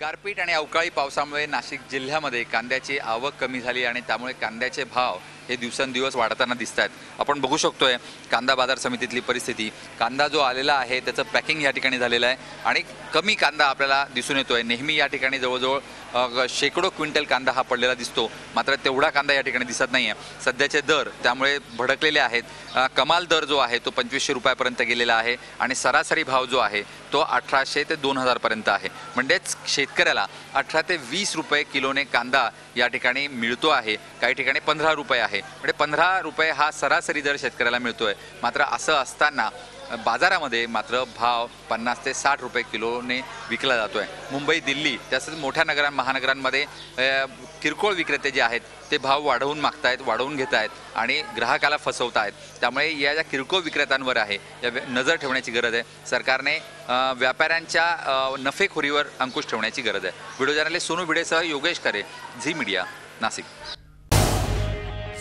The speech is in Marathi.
गारपीट आणि अवकाळी पावसामुळे नाशिक जिल्ह्यामध्ये कांद्याची आवक कमी झाली आणि त्यामुळे कांद्याचे भाव हे दिवसेंदिवस वाढताना दिसत आहेत आपण बघू शकतोय कांदा बाजार समितीतली परिस्थिती. कांदा जो आलेला आहे त्याचं पॅकिंग या ठिकाणी झालेलं आहे आणि कमी कांदा आपल्याला दिसून येतोय. नेहमी या ठिकाणी जवळजवळ शेकडो क्विंटल कांदा हा पडलेला दिसतो. मात्र तेवढा कांदा या ठिकाणी दिसत नाही आहे सध्याचे दर त्यामुळे भडकलेले आहेत. कमाल दर जो आहे तो पंचवीसशे रुपयापर्यंत गेलेला आहे आणि सरासरी भाव जो आहे तो अठराशे ते दोन हजारपर्यंत आहे. म्हणजेच शेतकऱ्याला अठरा ते वीस रुपये किलोने कांदा या ठिकाणी मिळतो आहे. काही ठिकाणी पंधरा रुपये आहे. म्हणजे पंधरा रुपये हा सरासरी दर शेतकऱ्याला मिळतोय. मात्र असं असताना बाजारामध्ये मात्र भाव पन्नास ते साठ रुपये किलोने विकला जातोय. मुंबई दिल्ली तसंच मोठ्या नगरां महानगरांमध्ये किरकोळ विक्रेते जे आहेत ते भाव वाढवून मागतायत वाढवून घेत आहेत आणि ग्राहकाला फसवत आहेत त्यामुळे या ज्या किरकोळ विक्रेत्यांवर आहे या नजर ठेवण्याची गरज आहे. सरकारने व्यापाऱ्यांच्या नफेखोरीवर अंकुश ठेवण्याची गरज आहे. व्हिडिओ जर्नलिस्ट सोनू भिडेसह योगेश करे झी मीडिया नाशिक.